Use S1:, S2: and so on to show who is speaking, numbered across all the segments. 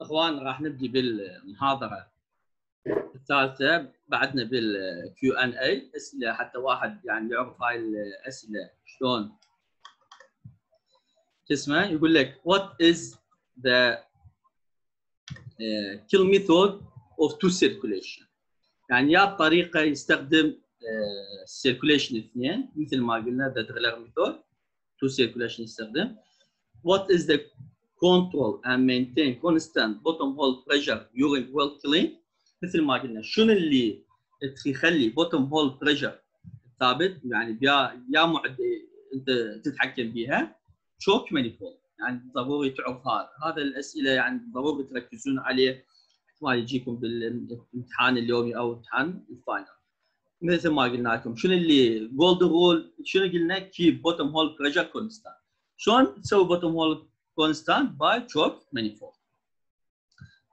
S1: إخوان راح نبدي بالمحاضرة الثالثة. بعدنا بالكيو ان اي أسئلة حتى واحد يعني يعرف هاي الأسئلة. شلون؟ اسمه؟ يقول لك what is the uh, kill method of two circulation يعني يا طريقة يستخدم circulation اثنين مثل ما قلنا the driller method two circulation يستخدم. what is the control and maintain constant bottom hole pressure during well killing. مثل ما قلنا شنو اللي يخلي bottom hole pressure ثابت؟ يعني يا يا معود انت تتحكم بها choke manifold يعني ضروري تعرف هذا. هذا الأسئلة يعني ضروري تركزون عليه. ما يجيكم بالامتحان اليومي أو امتحان ال final. مثل ما قلنا لكم شنو اللي golden rule شنو قلنا؟ keep bottom hole pressure constant شلون تسوي bottom hole constant by choke manifold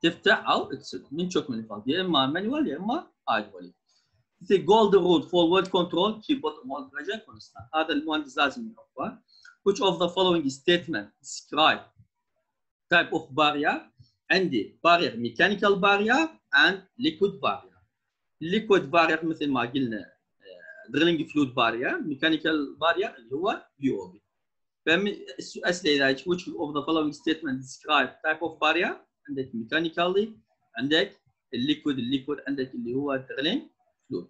S1: تفتح أو تسد من choke manifold يا اما manual يا اما hydraulic The golden rule for well control keep bottom hole pressure constant هذا المهندس لازم يعرفه which of the following statement describe type of barrier عندي barrier mechanical barrier and liquid barrier liquid barrier مثل ما قلنا drilling fluid barrier mechanical barrier اللي هو BOB فاسئله اذا which of the following statement describe type of barrier عندك mechanically عندك الليكويد الليكويد عندك اللي هو drilling fluid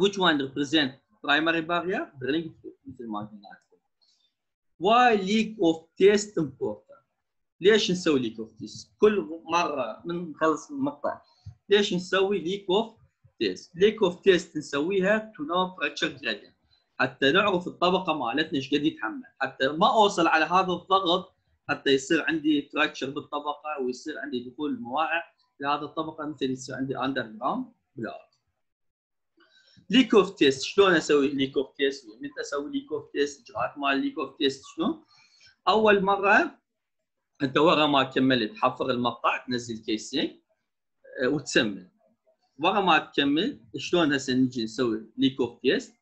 S1: which one represent primary barrier drilling fluid مثل ما قلنا why leak of taste important ليش نسوي ليك اوف تيست؟ كل مره من نخلص المقطع ليش نسوي leak off test؟ leak off test نسويها to know fracture gradient حتى نعرف الطبقة مالتنا إيش قد يتحمل. حتى ما أوصل على هذا الضغط حتى يصير عندي fracture بالطبقة ويصير عندي دخول الموائع لهذه الطبقة مثل يصير عندي underground blowout leak off test شلون أسوي leak off test متى أسوي leak off test إجراءات مال ليك اوف تيست شنو أول مرة أنت ورا ما كملت تحفر المقطع تنزل casing وتسمن. ورا ما تكمل شلون هسه نجي نسوي leak off test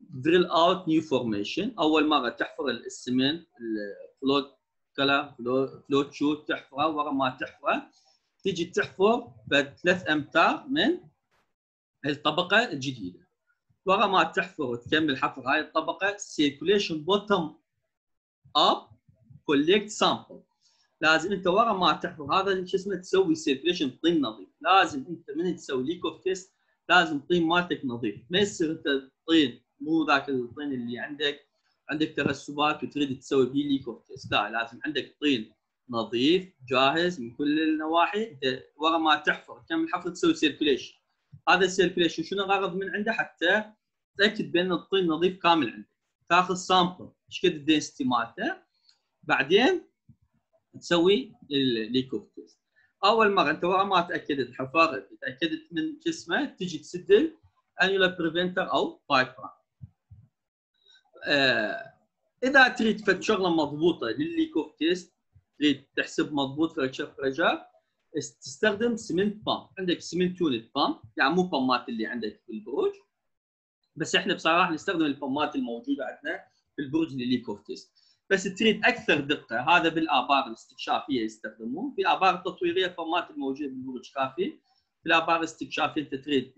S1: drill out new formation أول مرة تحفر السمنت ال float collar float shoe تحفره ورا ما تحفره. تيجي تحفر بثلاث أمتار من الطبقة الجديدة. ورا ما تحفر وتكمل حفر هاي الطبقة circulation bottom up collect sample لازم أنت ورا ما تحفر هذا شو اسمه تسوي circulation طين نظيف. لازم أنت من تسوي leak off test لازم طين مالتك نظيف. ما يصير أنت طين مو ذاك الطين اللي عندك. عندك ترسبات وتريد تسوي بيه leak off test لا لازم عندك طين نظيف جاهز من كل النواحي. انت ورا ما تحفر كم حفر تسوي circulation هذا ال circulation شنو الغرض من عنده؟ حتى تأكد بأن الطين نظيف كامل عندك تاخذ sample إيش قد ال density مالته؟ بعدين تسوي ال leak off test أول مرة أنت ورا ما تأكدت حفرت تأكدت من جسمه تجي تسد ال annular preventer أو pipe ram آه إذا تريد فد شغلة مضبوطة للل leak off test تريد تحسب مضبوط fracture pressure تستخدم cement pump عندك cement unit pump يعني مو pump ات اللي عندك في البروج. بس إحنا بصراحة نستخدم ال pump ات الموجودة عندنا في البروج للل leak off test بس تريد أكثر دقة هذا بالآبار الاستكشافية يستخدمون في الآبار التطويرية pump ات الموجودة بالبرج كافي. في الآبار الاستكشافية أنت تريد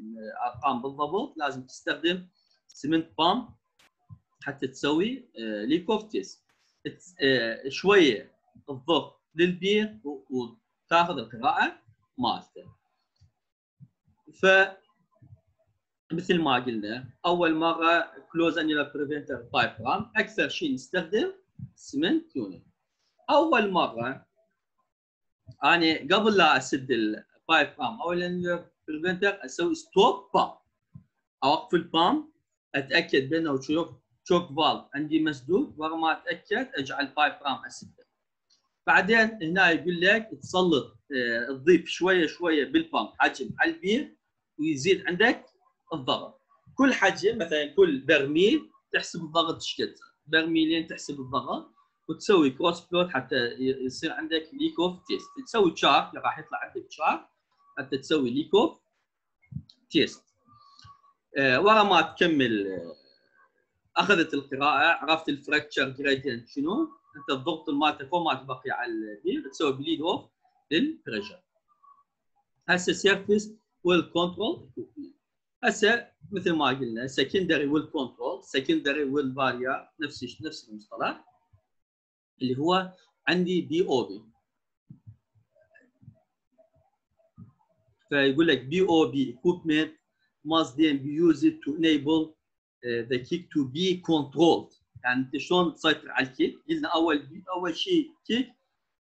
S1: أرقام بالضبط لازم تستخدم cement pump حتى تسوي leak off test شوية الضغط للبير وتاخذ القراءة مالته. ف مثل ما قلنا أول مرة close annular preventer pipe أكثر شيء نستخدم cement unit أول مرة أنا قبل لا أسد ال pipe ram أو ال preventer أسوي stop pump أوقف ال pump أتأكد بأنه choke choke valve عندي مسدود ورا ما أتأكد أجعل ال pipe ram اسده بعدين هنا يقول لك تسلط تضيف شوية شوية بال pump حجم على البير ويزيد عندك الضغط. كل حجم مثلا كل برميل تحسب الضغط إيش قد. برميلين تحسب الضغط وتسوي cross plot حتى يصير عندك leak off test تسوي chart راح يطلع عندك chart حتى تسوي leak off test آه ورا ما تكمل آه أخذت القراءة عرفت ال fracture gradient شنو أنت الضغط مالته فوق ما تبقي على البير تسوي bleed off لل pressure هسه surface well control هسه مثل ما قلنا secondary well control secondary well barrier نفس نفس المصطلح اللي هو عندي BOP فيقول لك BOP equipment must then be used to enable the kick to be controlled. يعني أنت شلون تسيطر على ال kick؟ قلنا أول أول شيء kick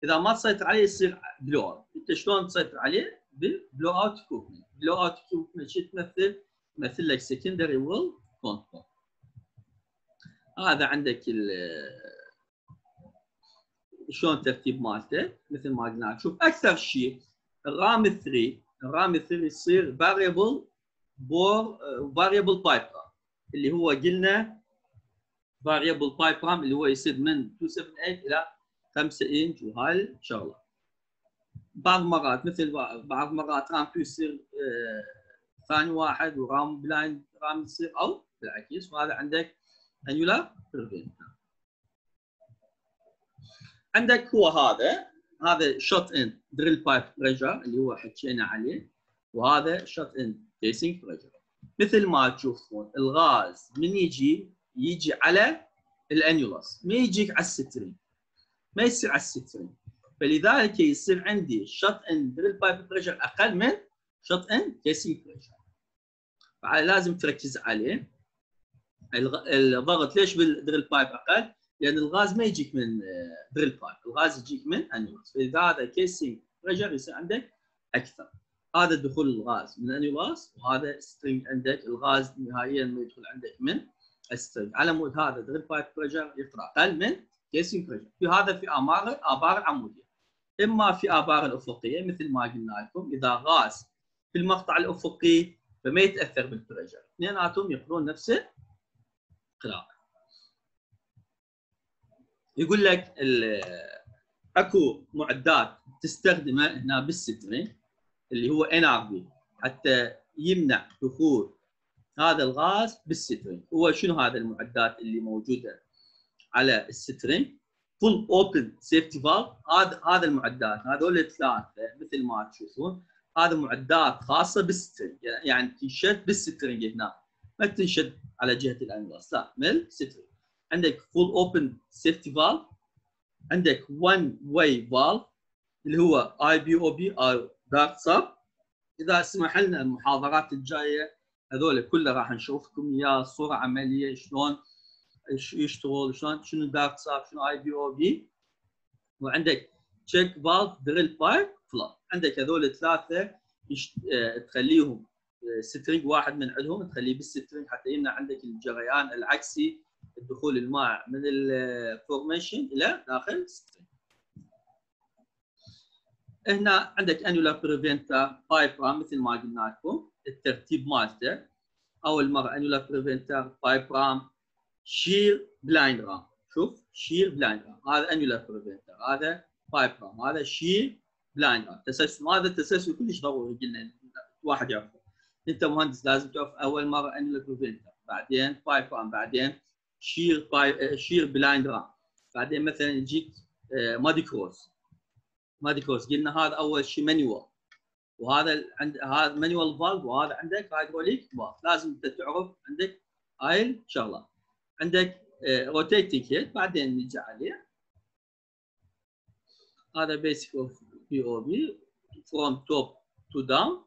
S1: إذا ما تسيطر عليه يصير blow out أنت شلون تسيطر عليه؟ بال blow out equipment blow out equipment شو تمثل؟ تمثل لك secondary well control هذا عندك شلون الترتيب مالته؟ مثل ما قلنا. شوف أكثر شيء ال ram 3 ال ram 3 يصير variable bore variable pipe اللي هو قلنا variable pipe ram اللي هو يصير من 278 إلى 5 انش وهاي الشغله بعض المرات مثل بعض المرات ram 2 يصير ثاني واحد و ram blind ram يصير أو بالعكس وهذا عندك annular prevent عندك هو هذا هذا shut in drill pipe pressure اللي هو حكينا عليه وهذا shut in casing pressure مثل ما تشوفون الغاز من يجي يجي على ال annulus ما يجيك على ال string ما يصير على ال string فلذلك يصير عندي shut in drill pipe pressure أقل من shut in casing pressure فلازم تركز عليه. الضغط ليش بال drill pipe أقل؟ لأن الغاز ما يجيك من drill pipe الغاز يجيك من annulus فاذا هذا casing pressure يصير عندك أكثر. هذا دخول الغاز من annulus وهذا string عندك الغاز نهائيا ما يدخل عندك من string على مود هذا drill pipe pressure يطلع أقل من casing pressure في هذا في امار آبار عمودية. إما في آبار الأفقية مثل ما قلنا لكم. إذا غاز في المقطع الأفقي فما يتأثر بال pressure اثنيناتهم يقولون نفس القراءة. يقول لك أكو معدات تستخدمها هنا بال string اللي هو BP حتى يمنع دخول هذا الغاز بال string هو شنو هذا المعدات اللي موجودة على ال string full open safety valve هذا هذا المعدات هذول الثلاثة مثل ما تشوفون هذا معدات خاصة بال string يعني تنشد بال string هنا. ما تنشد على جهة ال annulus لا من string عندك full open safety valve عندك one way valve اللي هو IBOP أو dart sub إذا سمح لنا المحاضرات الجاية هذول كلها راح نشوفكم اياه صورة عملية شلون يشتغل شلون شنو dart sub شنو IBOP وعندك check valve drill pipe float عندك هذول الثلاثه يشت... تخليهم string واحد من عندهم تخليه بال string حتى يمنع عندك الجريان العكسي دخول الماء من ال formation إلى داخل ال string. هنا عندك annular preventer pipe ram مثل ما قلنا لكم الترتيب مالته. أول مرة annular preventer pipe ram shear blind ram. شوف shear blind ram. هذا annular preventer هذا pipe ram. هذا shear blind ram. تسلسل هذا التسلسل كلش ضروري قلنا واحد يعرفه. أنت مهندس لازم تعرف أول مرة annular preventer بعدين pipe ram. بعدين shear باي shear blind ram. بعدين مثلا يجيك mud cross mud cross قلنا هذا أول شيء manual وهذا عند هذا manual valve وهذا عندك. hydraulic valve لازم أنت تعرف عندك هاي الشغلة. عندك rotating head بعدين نجي عليه. هذا basic of BOP from top to down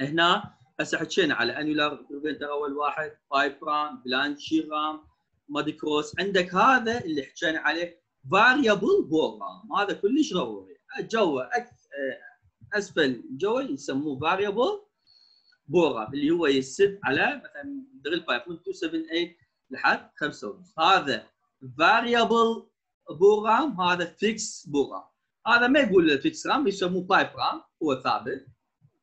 S1: هنا هسه حكينا على annular preventer أول واحد. pipe ram blind shear ram mud cross عندك هذا اللي حكينا عليه. variable bore ram هذا كلش ضروري. جوا أسفل جوا يسموه variable bore ram اللي هو يسد على مثلا drill pipe من 278 لحد 5 ونص. هذا variable bore ram هذا fixed bore ram هذا ما يقول fixed ram يسموه pipe ram هو ثابت.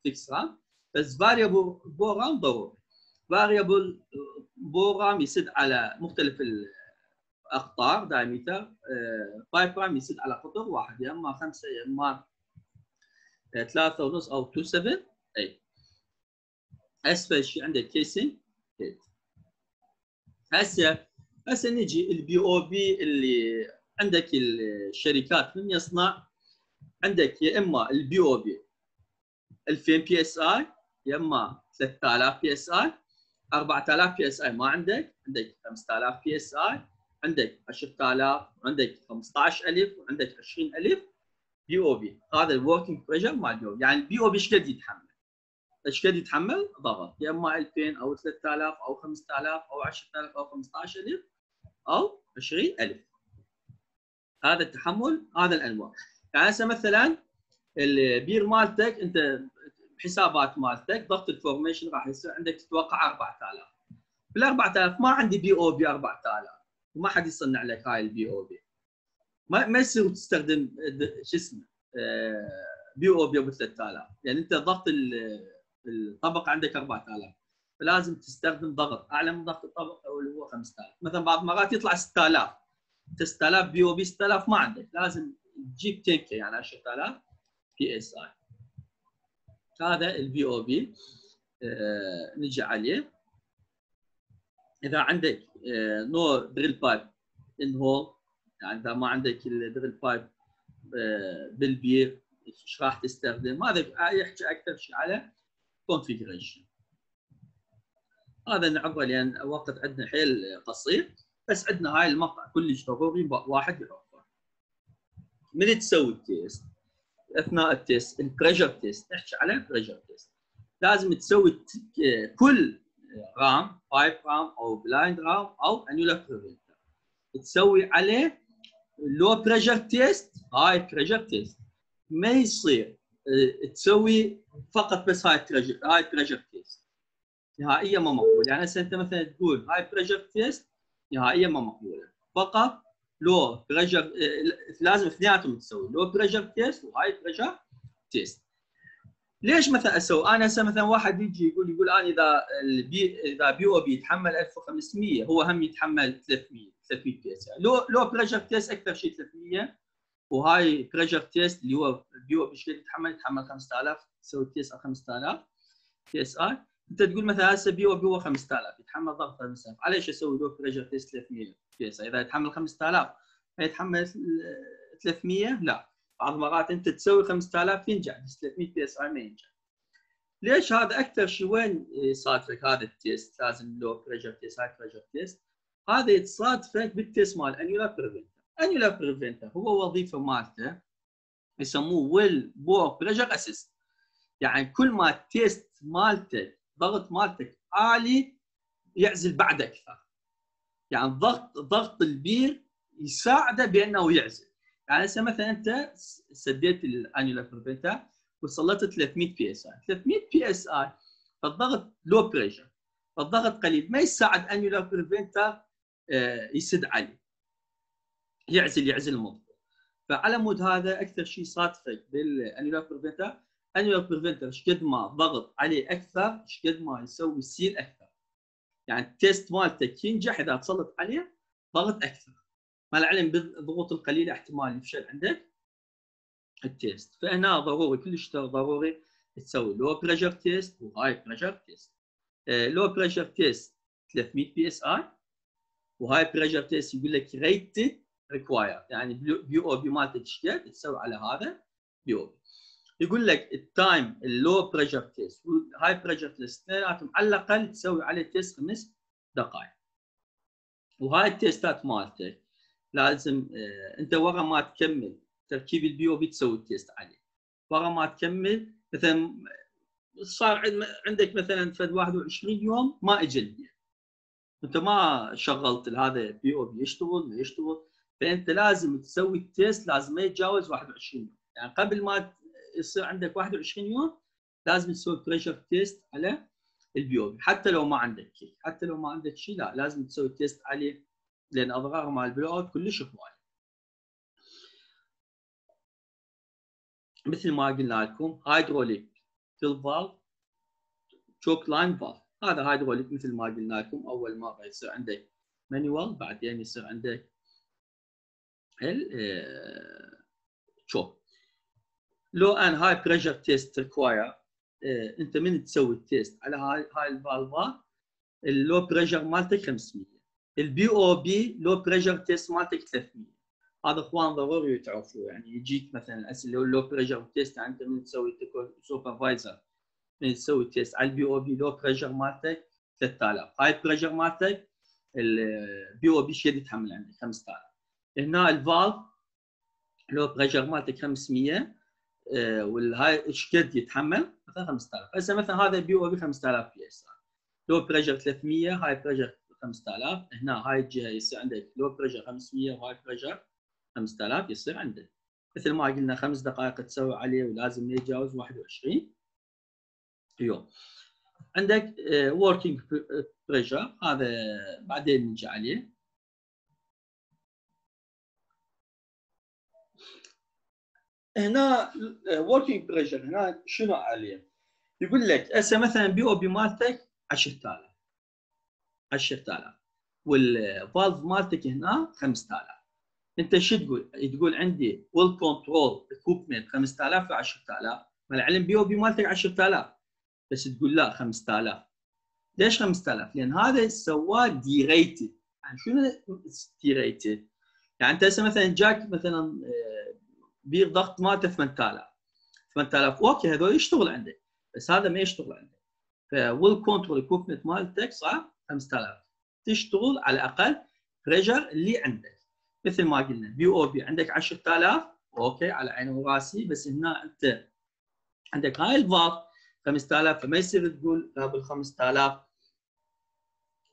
S1: fixed ram بس variable bore ram ضروري. variable bore ram يسد على مختلف الاقطار diameter pipe ram يسد على قطر واحد يا إما خمسة يا إما ثلاثة ونص أو 2 7 8 اسفل شيء عندك casing هسه هسه نجي ال BOP اللي عندك الشركات من يصنع عندك يا إما ال BOP 2000 psi يا إما 3000 بي اس اي 4000 بي اس اي ما عندك عندك 5000 psi عندك 10000 وعندك 15000 وعندك 20000 BOP. هذا ال working pressure مال ال BOP. يعني أو بي إيش قد يتحمل؟ إيش قد يتحمل؟ ضغط. يا إما 2000 أو 3000 أو 5000 أو 10000 أو 15000 أو 20000 هذا التحمل هذا الأنواع. يعني هسه مثلا البير مالتك أنت حسابات مالتك ضغط ال formation راح يصير عندك تتوقع 4000 بال 4000 ما عندي BOP 4000 وما حد يصنع لك هاي ال BOP ما ما يصير تستخدم شو اسمه BOP أبو 3000 يعني أنت ضغط الطبق عندك 4000 فلازم تستخدم ضغط. أعلى من ضغط الطبق اللي هو 5000 مثلا بعض المرات يطلع 6000 6000 BOP 6000 ما عندك. لازم تجيب 10 يعني 10000 psi هذا ال BOP نجي عليه. إذا عندك no drill pipe in hole يعني إذا ما عندك ال drill pipe بالبير إيش راح تستخدم؟ هذا يحكي أكثر شيء على configuration هذا نعبر لأن وقت عندنا حيل قصير بس عندنا هاي المقطع كلش ضروري واحد يعرفه من تسوي ال test؟ أثناء ال test ال pressure test نحكي على ال pressure test لازم تسوي كل ram 5 ram أو blind ram أو annular preventer تسوي عليه low pressure test high pressure test ما يصير تسوي فقط بس high pressure high pressure test نهائيا ما مقبول. يعني هسه أنت مثلا تقول high pressure test نهائيا ما مقبوله فقط low pressure لازم اثنيناتهم تسوي. low pressure test و high pressure test ليش مثلا أسوي؟ أنا هسه مثلا واحد يجي يقول يقول أنا إذا البي إذا BOP يتحمل 1500 هو هم يتحمل 300 300 psi low low pressure test أكثر شيء 300 و high pressure test اللي هو BOP إيش يتحمل يتحمل 5000 تسوي test على 5000 psi أنت تقول مثلا هسه BOP هو 5000 يتحمل ضغط 5000 على إيش أسوي low pressure test 300 psi إذا يتحمل 5000 يتحمل 300 لا. بعض المرات انت تسوي 5000 ينجح بس 300 psi ما ينجح. ليش هذا أكثر شيء؟ وين يصادفك هذا ال test؟ لازم low pressure test high pressure test هذا يتصادفك بال test مال annular preventer annular preventer هو وظيفة مالته يسموه well bore pressure assist يعني كل ما ال test مالتك ضغط مالتك عالي يعزل بعد أكثر. يعني ضغط ضغط البير يساعده بأنه يعزل. يعني هسه مثلا أنت سديت ال annular preventer وصلت 300 بي اس اي 300 بي اس اي فالضغط low pressure فالضغط قليل. ما يساعد annular preventer آه، يسد عليه يعزل يعزل المضغوط فعلى مود هذا أكثر شيء صادفك بال annular preventer annular preventer إيش قد ما ضغط عليه أكثر إيش قد ما يسوي seal أكثر. يعني ال test مالتك ينجح إذا تسلط عليه ضغط أكثر. مع العلم بالضغوط القليلة احتمال يفشل عندك؟ ال test فهنا ضروري كلش ضروري تسوي low pressure test و high pressure test low pressure test 300 psi و high pressure test يقول لك rated required يعني BOP مالتك إيش تسوي على هذا BOP يقول لك ال time ال low pressure test وال high pressure test اثنيناتهم على الأقل تسوي عليه test خمس دقائق. وهاي التيستات مالتك لازم آه، انت ورا ما تكمل تركيب ال BOP تسوي ال test عليه. ورا ما تكمل مثلا صار عندك مثلا فد 21 يوم ما اجى انت ما شغلت هذا BOP يشتغل ما يشتغل فأنت لازم تسوي ال test لازم ما يتجاوز 21 يوم. يعني قبل ما يصير عندك 21 يوم لازم تسوي pressure test على ال BOP. حتى لو ما عندك شيء حتى لو ما عندك شيء لا لازم تسوي test عليه لأن اضرار مال ال blowout كلش هوايه مثل ما قلنا لكم hydraulic kill valve choke line valve. هذا هيدروليك مثل ما قلنا لكم أول مرة يصير عندك manual بعدين يصير عندك ال choke low and high pressure test require أنت من تسوي ال test على هاي هاي الفالفات؟ ال low pressure مالتك 500 ال BOP low pressure test مالتك 300 هذا إخوان ضروري تعرفوه. يعني يجيك مثلا أسئلة low pressure test انت من تسوي supervisor من تسوي test على ال BOP low pressure مالتك 3000 high ال pressure مالتك ال BOP شيء يتحمل عندك؟ 5000 هنا ال valve low pressure مالتك 500 آه، وال high إيش قد يتحمل؟ مثلا 5000 هسه مثلا هذا BOP 5000 psi low pressure 300 high pressure 5000 هنا هاي الجهه يصير عندك low pressure 500 و high pressure 5000 يصير عندك. مثل ما قلنا خمس دقائق تسوي عليه ولازم ما يتجاوز 21 يوم عندك working pressure هذا بعدين نجي عليه. هنا working pressure هنا شنو عليه؟ يقول لك هسه مثلا BOP مالتك 10000 10000 وال valve مالتك هنا 5000 انت شو تقول؟ تقول عندي well control equipment 5000 ل 10000 مع العلم BOP مالتك 10000 بس تقول لا 5000 ليش 5000؟ لأن هذا سواه derated يعني شنو derated؟ يعني انت هسه مثلا جاك مثلا آه، بير ضغط مالته 8000 8000 okay هذول يشتغل عندك. بس هذا ما يشتغل عندك. ف well control equipment مالتك صح؟ 5000 تشتغل على الاقل pressure اللي عندك. مثل ما قلنا BOP عندك 10000 okay على عيني وراسي بس هنا أنت عندك هاي ال valve 5000 فما يصير تقول قبل 5000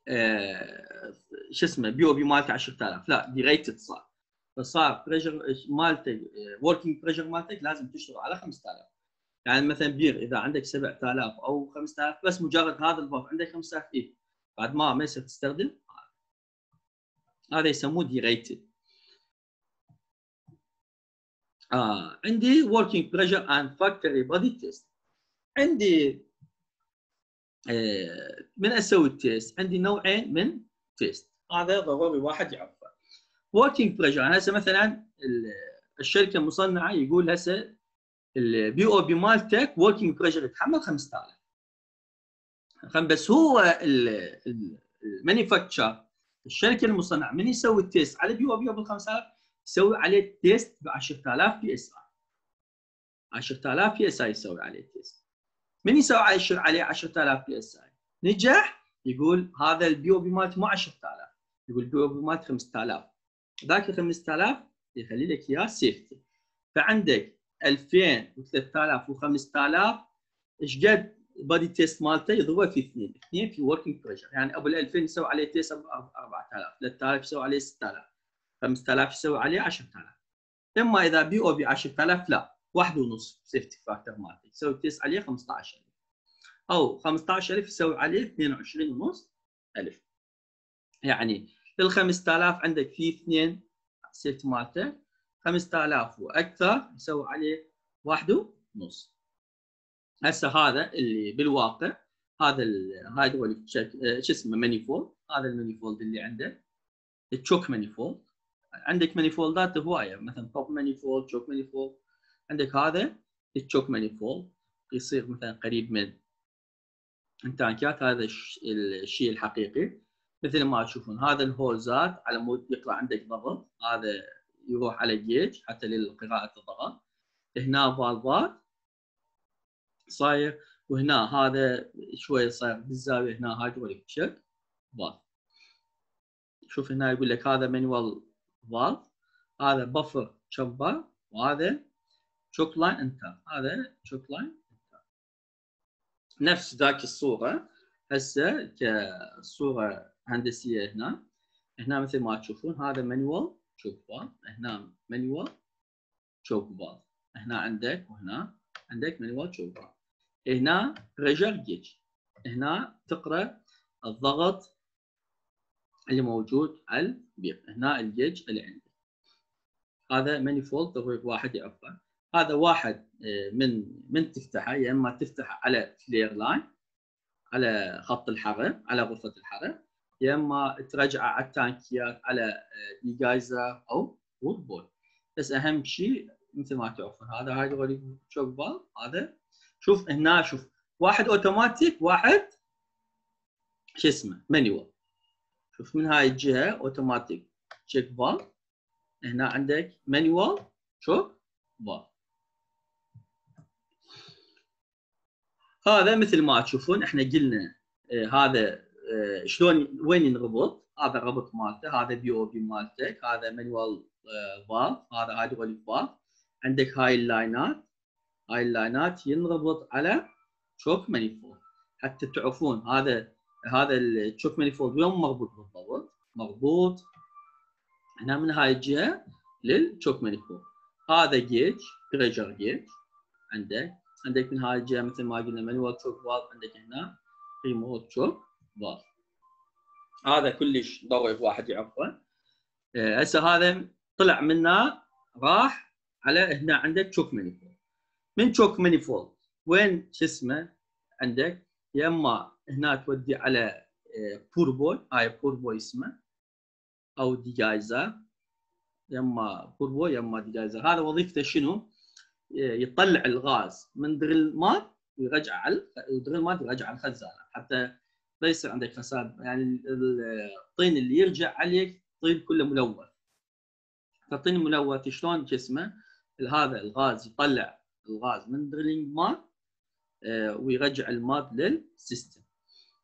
S1: آه شو اسمه BOP مالته 10000 لا derated صار فصار pressure مالتك working pressure مالتك لازم تشتغل على 5000 يعني مثلا بير إذا عندك 7000 أو 5000 بس مجرد هذا ال valve عندك 5000 اي بعد ما ما تستخدم هذا يسموه derated آه. عندي working pressure and factory body test. عندي آه من أسوي ال test عندي نوعين من test هذا ضروري واحد يعرفه. working pressure هسه مثلا الشركة المصنعة يقول هسه ال BOP مالتك working pressure يتحمل 5000 بس هو ال manufacture الشركة المصنعة من يسوي ال test على BOP قبل 5000 يسوي عليه test ب 10000 psi 10000 psi يسوي عليه test من يسوي عليه 10000 psi نجح يقول هذا ال BOP مالته مو 10000 يقول ال BOP مالته 5000 ذاك ال 5000 يخلي لك إياه safety فعندك 2000 و3000 و5000 إيش قد؟ body test مالته يضربه في اثنين. اثنين في working pressure يعني أبو ال 2000 يسوي عليه test 4000 3000 يسوي عليه 6000 5000 يسوي عليه 10000 اما إذا BOP 10000 لا. واحد ونص safety factor مالتي يسوي test عليه 15000 أو 15000 يسوي عليه 22 ونص ألف. يعني لل 5000 عندك في اثنين safety مالته. 5000 وأكثر يسوي عليه واحد ونص. هسه هذا اللي بالواقع هذا هذا هو شو اسمه manifold هذا ال manifold اللي عنده. ال choke manifold عندك مانيفولدات هواية مثلا توب manifold choke manifold عندك هذا ال choke manifold يصير مثلا قريب من التانكات هذا الشيء الحقيقي. مثل ما تشوفون هذا الهولزات على مود يطلع عندك ضغط. هذا يروح على جيج حتى لقراءه الضغط. هنا فالفات صاير وهنا هذا شوي صاير بالزاوية هنا hydraulic choke valve شوف هنا يقول لك هذا manual valve هذا buffer chamber وهذا choke line enter هذا choke line enter نفس ذاك الصورة هسه كصورة هندسية هنا. هنا مثل ما تشوفون هذا manual choke valve هنا manual choke valve هنا عندك وهنا عندك manual choke valve هنا pressure gauge هنا تقرأ الضغط اللي موجود على البيق هنا الجيج اللي عندي هذا manifold ضروري واحد يعرفه. هذا واحد آه، من من تفتحه يا إما تفتح على flare line على خط الحرق على غرفة الحرق يا إما ترجعه على التانكيات على degasser آه، أو وود بول بس أهم شيء مثل ما تعرفون هذا هايدروليك choke valve هذا شوف هنا شوف. واحد اوتوماتيك واحد شو اسمه؟ manual choke من هاي الجهة automatic choke valve هنا عندك manual choke valve هذا مثل ما تشوفون إحنا قلنا آه هذا آه شلون وين ينربط؟ هذا الربط مالته هذا BOP مالتك هذا manual valve هذا hydraulic valve عندك هاي اللاينات هاي اللاينات ينربط على choke manifold. حتى تعرفون هذا هذا ال choke manifold وين مربوط بالضبط مربوط هنا من هاي الجهة لل choke manifold. هذا gauge pressure gauge عندك عندك من هاي الجهة مثل ما قلنا manual choke valve عندك هنا remote choke valve هذا كلش ضروري واحد يعرفه. هسه هذا طلع منه راح على هنا عندك choke manifold. من choke manifold وين شو اسمه عندك؟ يا إما هنا تودي على poor boy هاي poor boy اسمه أو degasser يا إما poor boy يا إما degasser هذا وظيفته شنو؟ يطلع الغاز من drill mud ويرجع على و drill mud يرجع على الخزانة. حتى لا يصير عندك فساد. يعني الطين اللي يرجع عليك طين كله ملوث فالطين الملوث شلون؟ جسمه هذا الغاز يطلع الغاز من drilling mud ويرجع ال mud لل system.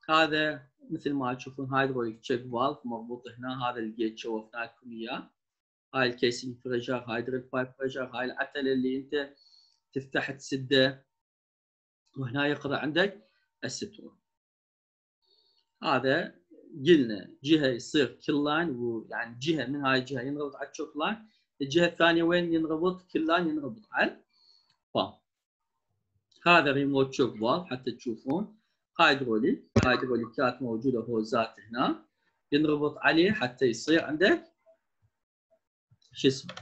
S1: هذا مثل ما تشوفون hydraulic choke valve مربوط هنا هذا الجيت شوفنا لكم اياه هاي ال casing pressure هاي drill pipe pressure هاي العتلة اللي انت تفتح تسده. وهنا يقرأ عندك ال stroke هذا قلنا جهة يصير kill line ويعني جهة من هاي الجهة ينربط على ال choke line الجهة الثانية وين ينربط؟ kill line ينربط على هذا remote choke valve حتى تشوفون هايدروليك هايدروليكات موجوده هوزات هنا ينربط عليه حتى يصير عندك شو اسمه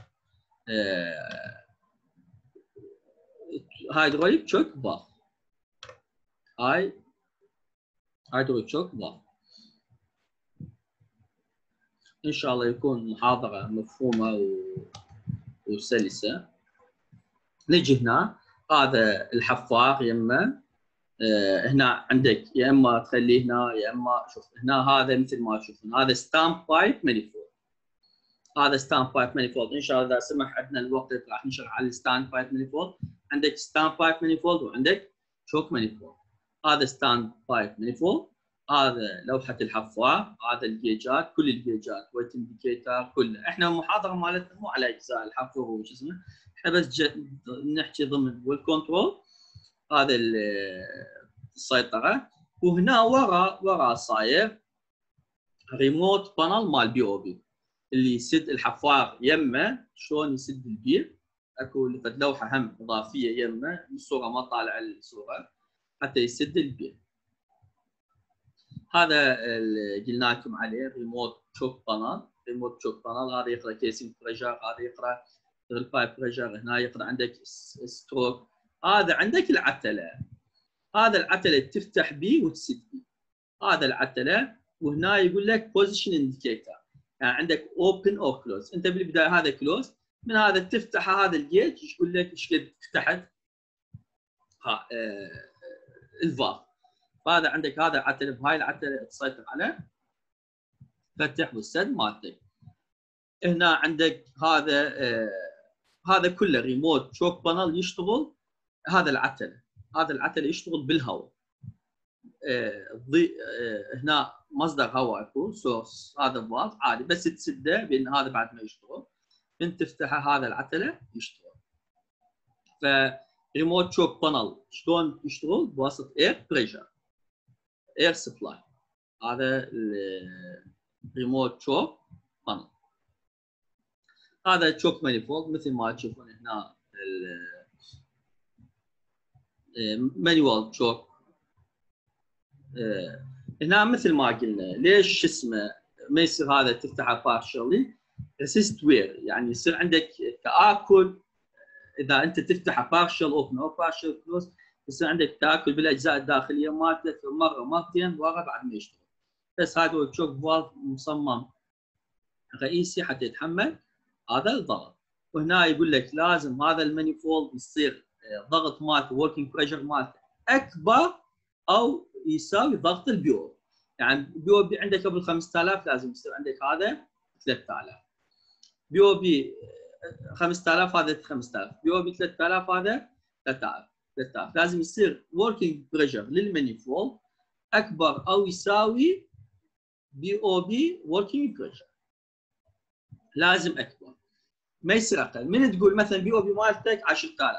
S1: آه hydraulic choke valve هاي hydraulic choke valve ان شاء الله يكون محاضره مفهومه و... وسلسه نجي هنا هذا الحفار يمه. آه هنا عندك يا إما تخليه هنا يا إما شوف هنا هذا مثل ما تشوفون هذا stand pipe manifold هذا stand pipe manifold إن شاء الله إذا سمح عندنا الوقت راح نشرح على ال stand pipe manifold عندك stand pipe manifold وعندك choke manifold هذا stand pipe manifold هذا لوحة الحفار هذا الجيجات كل الجيجات ويت كله. إحنا المحاضرة مالتنا مو على أجزاء الحفر وش اسمه؟ إحنا بس نحكي ضمن well control. هذا السيطرة. وهنا ورا ورا صاير remote panel مال BOP اللي يسد الحفار يمه. شلون يسد البير؟ أكو لوحة هم إضافية يمه. الصورة ما طالع الصورة. حتى يسد البير. هذا اللي قلنا لكم عليه. remote choke panel remote choke panel هذا يقرأ casing pressure هذا يقرأ ال pipe pressure هنا يقرأ عندك stroke هذا عندك العتلة. هذا العتلة تفتح بيه وتسد بيه هذا العتلة وهنا يقول لك position indicator يعني عندك open أو close أنت بالبداية هذا close من هذا تفتح هذا الجيج يقول لك إيش قد فتحت ها آه فهذا عندك هذا عتله بهاي العتلة تسيطر على فتح والسد مالتك. هنا عندك هذا آه هذا كله remote choke panel يشتغل هذا العتلة هذا العتلة يشتغل بالهواء. آه آه هنا مصدر هواء اكو source هذا valve عادي بس تسده بأن هذا بعد ما يشتغل. إنت تفتحه هذا العتلة يشتغل. ف remote choke panel شلون يشتغل؟ بواسطة air pressure air supply هذا ال remote choke panel هذا choke manifold مثل ما تشوفون هنا manual choke. هنا مثل ما قلنا ليش اسمه ما يصير هذا تفتحه partially resist wear يعني يصير عندك تآكل. إذا أنت تفتحه partial open أو partial close يصير عندك تآكل بالأجزاء الداخلية مالته مرة مرتين ورا بعد ما يشتغل. بس هذا هو ال choke valve مصمم. رئيسي حتى يتحمل. هذا الضغط. وهنا يقول لك لازم هذا ال manifold يصير ضغط مالته working pressure مالته أكبر أو يساوي ضغط ال BO يعني ال BOP عندك قبل 5000 لازم يصير عندك هذا 3000 BOP 5000 هذا 5000 BOP 3000 هذا 3000 3000 لازم يصير working pressure لل manifold أكبر أو يساوي BOP working pressure لازم أكبر. ما يصير أقل. من تقول مثلا BOP مالتك 10000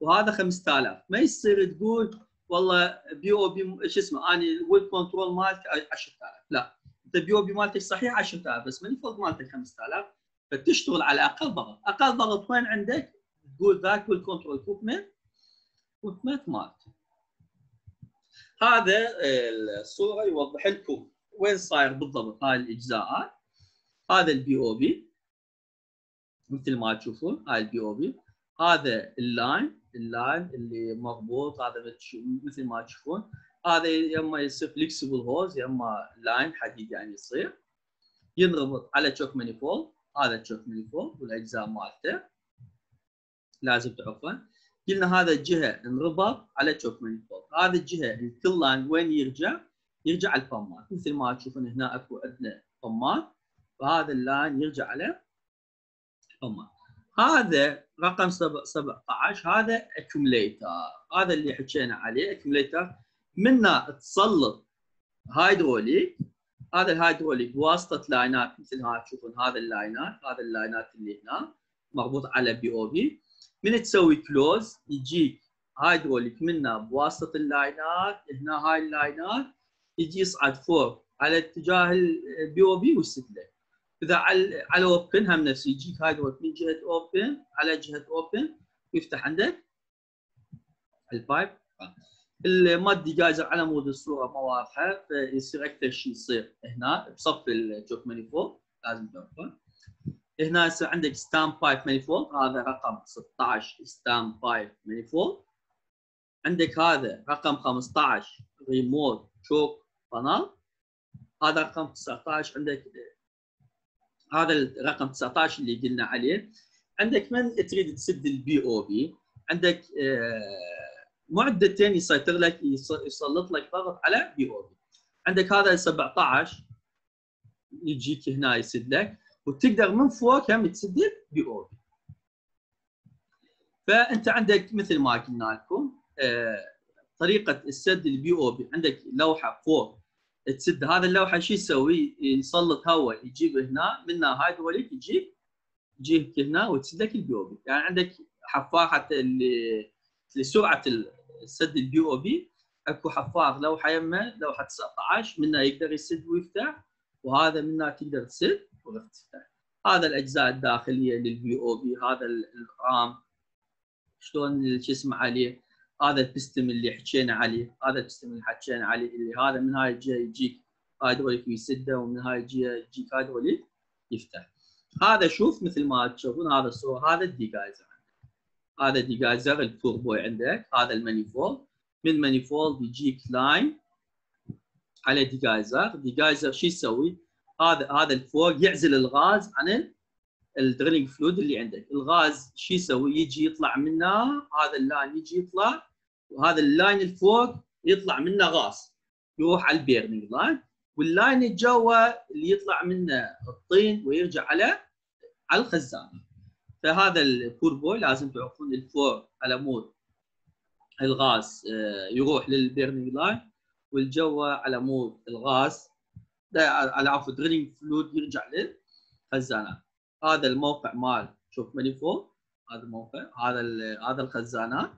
S1: وهذا 5000 ما يصير تقول والله BOP شو اسمه أنا ال well control مالتي 10000 لا. أنت BOP مالتك صحيح 10000 بس manifold مالتك 5000 فتشتغل على أقل ضغط. أقل ضغط وين عندك؟ تقول ذاك ال well control equipment equipment مالتي. هذا الصورة يوضح لكم وين صاير بالضبط هاي الاجزاءات هذا ال BOP مثل ما تشوفون هاي ال BOP هذا ال line ال line اللي مربوط هذا مثل ما تشوفون. هذا يا إما يصير flexible hose يا إما line حديد يعني يصير. ينربط على choke manifold هذا choke manifold والاجزاء مالته. لازم تعرفها قلنا هذا الجهة انربط على choke manifold هذا الجهة ال kill line وين يرجع؟ يرجع البمبات مثل ما تشوفون هنا أكو عندنا بمبات فهذا ال line يرجع على البمبات هذا رقم 17 هذا accumulator هذا اللي حكينا عليه accumulator منه تسلط هايدروليك. هذا الهايدروليك بواسطة لاينات مثل هاي تشوفون هذا اللاينات هذا اللاينات اللي هنا مربوط على BOP من تسوي close يجيك هايدروليك منه بواسطة اللاينات هنا هاي اللاينات يجي يصعد فوق على اتجاه ال BOP ويسد لك إذا على على open هم نفس يجيك هايدروليك من جهة open على جهة open ويفتح عندك. ال pipe. ال mud degasser على مود الصورة ما واضحة. فيصير أكثر شيء يصير هنا بصف ال choke manifold لازم تعرفه هنا يصير عندك standpipe manifold هذا رقم 16 standpipe manifold عندك هذا رقم 15 remote choke panel هذا رقم 19 عندك هذا الرقم 19 اللي قلنا عليه. عندك من تريد تسد ال BOP عندك معدتين يسيطر لك يسلط لك ضغط على BOP عندك هذا 17 يجيك هنا يسد لك وتقدر من فوق هم تسد BOP فأنت عندك مثل ما قلنا لكم طريقة السد ال BOP عندك لوحة فوق تسد. هذا اللوحة شو يسوي؟ يسلط هواء يجيب هنا منها هايدروليك يجيب يجيك هنا وتسد لك ال BOP. يعني عندك حفاظ حتى اللي لسرعه السد ال BOP. أكو حفاظ لوحة يمه لوحة 19 منها يقدر يسد ويفتح وهذا منها تقدر تسد وتفتح هذا الأجزاء الداخلية لل BOP هذا ال ram. شلون؟ شو اسمه عليه؟ هذا البستم اللي حكينا عليه هذا البستم اللي حكينا عليه اللي هذا من هاي الجهه يجيك هايدروليك يسده ومن هاي الجهه يجيك هايدروليك يفتح. هذا شوف مثل ما تشوفون هذا الصور هذا ال degasser. هذا degasser ال poor boy عندك هذا ال manifold من manifold يجيك line على degasser degasser شو يسوي؟ هذا هذا الفوق يعزل الغاز عن ال drilling fluid اللي عندك. الغاز شو يسوي؟ يجي يطلع منه هذا ال line يجي يطلع وهذا ال line الفوق يطلع منه غاز يروح على ال burning line وال line الجوا اللي يطلع منه الطين ويرجع على على الخزان. فهذا ال poor boy لازم تعرفون الفوق على مود الغاز يروح لل burning line والجوا على مود الغاز على عفوا drilling fluid يرجع للخزانات هذا الموقع مال choke manifold هذا الموقع هذا هذا الخزانات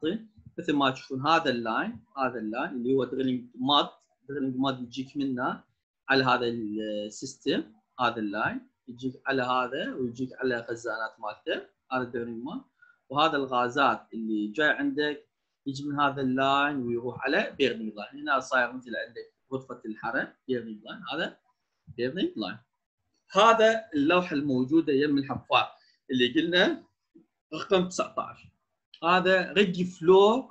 S1: طين مثل ما تشوفون هذا ال line هذا ال line اللي هو drilling mud drilling mud يجيك منه على هذا ال system هذا ال line يجيك على هذا ويجيك على خزانات مالته هذا ال drilling mud وهذا الغازات اللي جاي عندك يجي من هذا ال line ويروح على burning line هنا صاير مثل عندك حفرة الحرق burning line هذا burning line هذا اللوحة الموجودة يم الحفاظ اللي قلنا رقم 19 هذا rig floor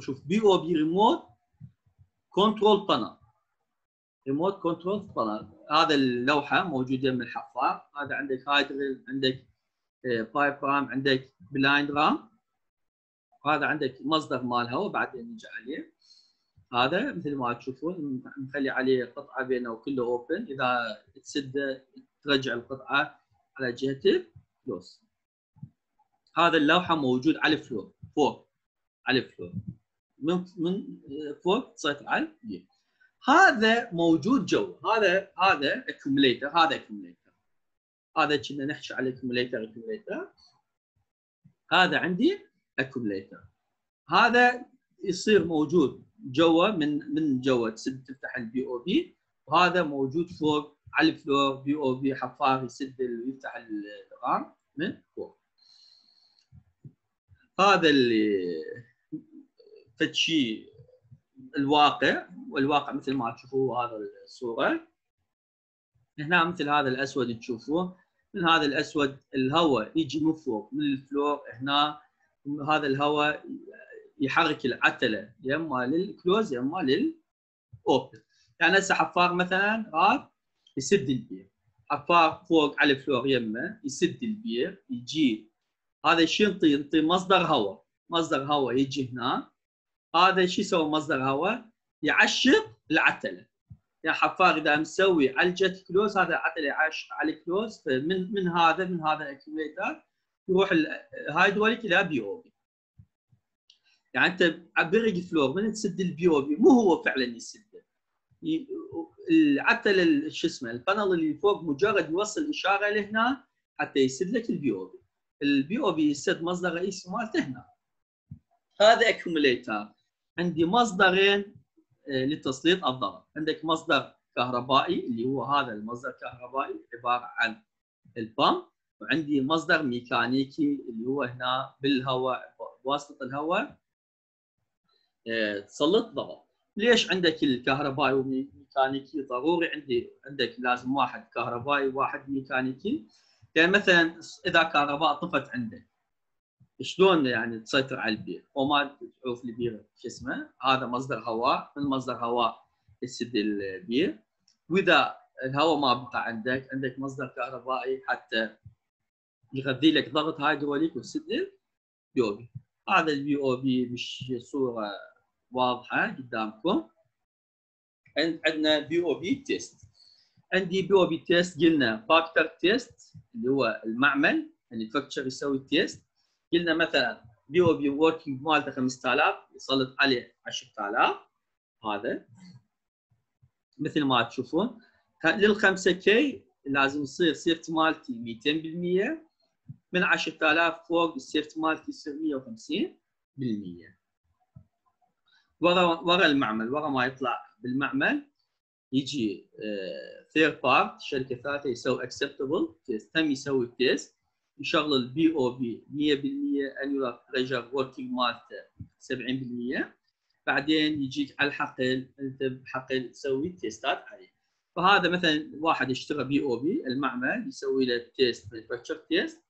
S1: شوف BOP remote control panel remote control panel هذا اللوحة موجودة يم الحفاظ هذا عندك Hydril عندك pipe ram عندك blind ram هذا عندك مصدر مال هواء بعدين نجي عليه. هذا مثل ما تشوفون نخلي عليه قطعة بينه وكله open إذا تسده ترجع القطعة على جهة ال close هذا اللوحة موجود على ال floor. فوق. على ال floor. من من فوق. تسيطر على البير هذا موجود جوا. هذا هذا accumulator هذا accumulator هذا كنا نحكي على accumulator accumulator هذا عندي accumulator هذا يصير موجود جوا من من جوا. تفتح ال BOP وهذا موجود فوق على ال floor. BOP حفار يسد ويفتح ال ram من فوق. هذا اللي فتشي الواقع والواقع مثل ما تشوفوه هذا الصورة. هنا مثل هذا الأسود تشوفوه. من هذا الأسود الهواء يجي من فوق من ال floor هنا. هذا الهواء يحرك العتلة يا إما لل close يا إما لل open. يعني هسه حفار مثلا راد يسد البير. حفار فوق على ال floor يمه يسد البير يجي هذا الشيء ينطي ينطي مصدر هواء مصدر هواء يجي هنا. هذا شو يسوي مصدر هواء يعشق العتلة. يعني حفار إذا مسوي علجهة close هذا العتلة يعشق على ال close من من هذا من هذا ال accumulator يروح الهايدروليك إلى BOP يعني أنت ب rig floor من تسد ال BOP مو هو فعلا يسده. العتلة شو اسمه ال panel اللي فوق مجرد يوصل إشارة لهنا حتى يسد لك ال BOP ال BOP يسد مصدر رئيسي مالته هنا. هذا accumulator عندي مصدرين لتسليط الضغط عندك مصدر كهربائي اللي هو هذا المصدر الكهربائي عبارة عن ال pump وعندي مصدر ميكانيكي اللي هو هنا بالهواء بواسطه الهواء تسلط ضغط ليش عندك الكهربائي والميكانيكي ضروري عندي عندك لازم واحد كهربائي وواحد ميكانيكي. يعني مثلا إذا كهرباء طفت عندك شلون يعني تسيطر على البير وما تشوف البير شو اسمه؟ هذا مصدر هواء من مصدر هواء يسد البير وإذا الهواء ما بقى عندك عندك مصدر كهربائي حتى يغذي لك ضغط هيدروليك ويسد ال BOP. هذا ال BOP مش صورة واضحة قدامكم. عندنا BOP test. عندي BOP test قلنا factory test اللي هو المعمل ال manufacture يسوي test. قلنا مثلا BOP working مالته 5000 يسلط عليه 10000 هذا مثل ما تشوفون. لل 5 K لازم يصير safety مالته 200% من 10000 فوق ال safety مالته يصير 150% ورا ورا المعمل ورا ما يطلع بالمعمل. يجي third party شركة ثالثة يسوي acceptable test هم يسوي test يشغل ال BOP 100% annular pressure working مالته 70% بعدين يجيك على الحقل أنت بحقل تسوي test ات عليه. فهذا مثلا واحد اشترى BOP المعمل يسوي له test manufacture test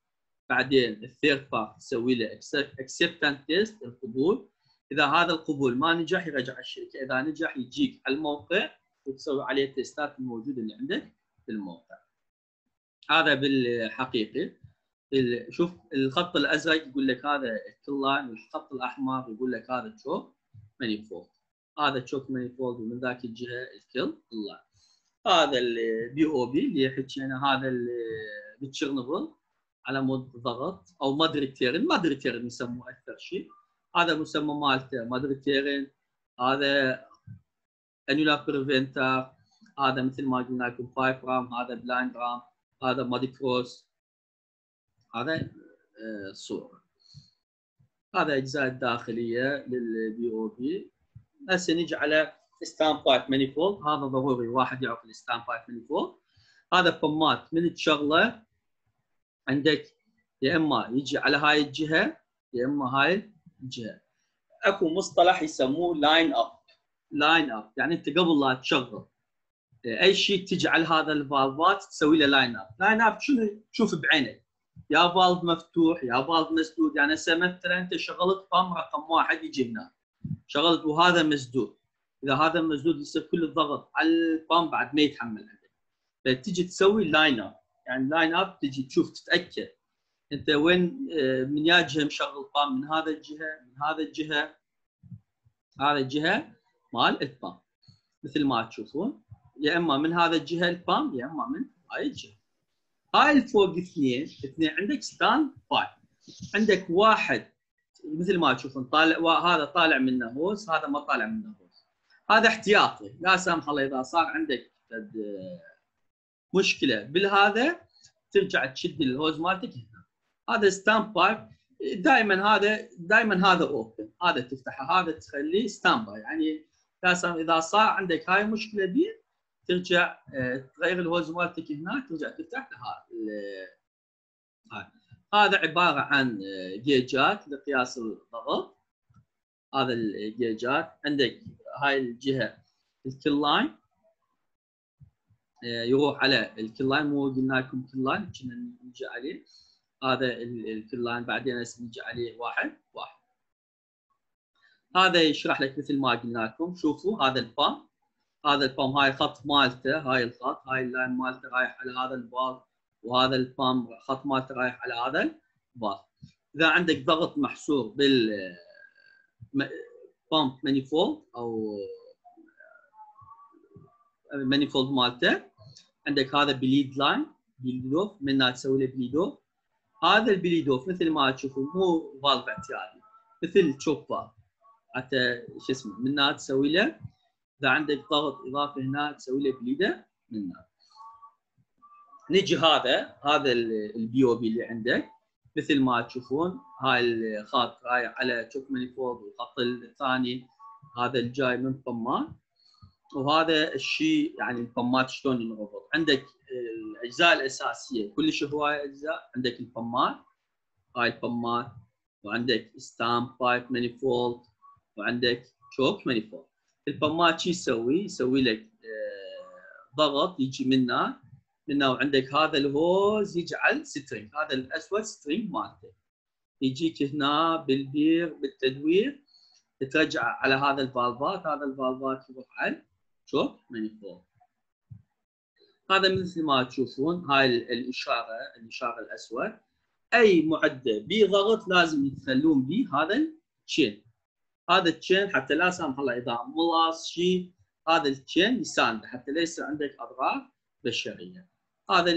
S1: بعدين ال third party يسوي له acceptance test القبول. إذا هذا القبول ما نجح يرجع الشركة. إذا نجح يجيك على الموقع. وتسوي عليه ال test ات الموجودة اللي عندك في الموقع. هذا بالحقيقي شوف الخط الأزرق يقول لك هذا kill line والخط الأحمر يقول لك هذا choke manifold هذا choke manifold ومن ذاك الجهة ال kill line هذا ال BOP اللي حكينا هذا التشيرنوبل على مود ضغط أو mud return mud return يسموه أكثر شيء. هذا مسمى مالته mud return هذا annular preventer هذا مثل ما قلنا لكم pipe ram هذا blind ram هذا mud cross هذا الصورة هذا اجزاء الداخليه لل BOP هسه نجي على standpipe manifold هذا ضروري واحد يعرف ال standpipe manifold هذا pump ات من تشغله عندك يا إما يجي على هاي الجهة يا إما هاي الجهة. أكو مصطلح يسموه line up line up يعني أنت قبل لا تشغل. أي شيء تجي على هذا ال valve ات تسوي له line up line up شنو؟ تشوف بعينك. يا valve مفتوح يا valve مسدود. يعني هسه مثلا أنت شغلت pump رقم واحد يجي هنا شغلت وهذا مسدود. إذا هذا مسدود يصير كل الضغط على ال pump بعد ما يتحمل عليه فتجي تسوي line up يعني line up تجي تشوف تتأكد. أنت وين من يا جهة مشغل pump من هذا الجهة من هذا الجهة هذا الجهة. مال ال pump مثل ما تشوفون يا إما من هذا الجهة ال pump يا إما من هاي الجهة. هاي الفوق اثنين اثنين عندك standby عندك واحد مثل ما تشوفون طالع هذا طالع منه hose هذا ما طالع منه hose هذا احتياطي. لا سامح الله إذا صار عندك مشكلة بالهذا ترجع تشد ال hose مالتك هنا. هذا standby دائما هذا دائما هذا open هذا تفتحه هذا تخليه standby يعني اذا صار عندك هاي المشكلة دي ترجع آه، تغير ال hose مالتك هنا ترجع تفتح هذا هذا عبارة عن آه، جيجات لقياس الضغط. هذا الجيجات عندك هاي الجهة ال kill line. آه، يروح على ال kill line مو قلنا لكم kill line كنا نجي عليه. هذا ال kill line بعدين نجي عليه واحد واحد. هذا يشرح لك مثل ما قلنا لكم. شوفوا هذا ال pump هذا ال pump هاي خط مالته هاي الخط هاي ال line مالته رايح على هذا ال valve وهذا ال pump خط مالته رايح على هذا ال valve إذا عندك ضغط محصور بال pump manifold أو manifold مالته عندك هذا bleed line bleed off منها تسوي له bleed off هذا ال bleed off مثل ما تشوفون مو valve اعتيادي مثل choke valve حتى شو اسمه منها تسوي له إذا عندك ضغط إضافي هنا تسوي له bleed ة منها نجي هذا هذا ال BOP اللي عندك. مثل ما تشوفون هاي الخط رايح على choke manifold والخط الثاني هذا الجاي من pump ات وهذا الشيء يعني ال pump ات شلون ينربط عندك الأجزاء الأساسية كلش هواي أجزاء. عندك البمات هاي البمات وعندك standpipe manifold وعندك choke manifold ال pump ات شو يسوي؟ يسوي لك آه، ضغط يجي منه منه وعندك هذا الهوز يجعل سترينج هذا الأسود سترينج مالته. يجيك هنا بالبير بالتدوير ترجع على هذا الفالفات هذا الفالفات يروح على شوف مانيفولد هذا مثل ما تشوفون هاي الإشارة الإشارة الأسود. أي معدة بضغط لازم يتخلون به هذا الشين هذا التشين حتى لا سامح الله إذا ملاص شيء هذا التشين يساند حتى لا يصير عندك أضرار بشرية. هذا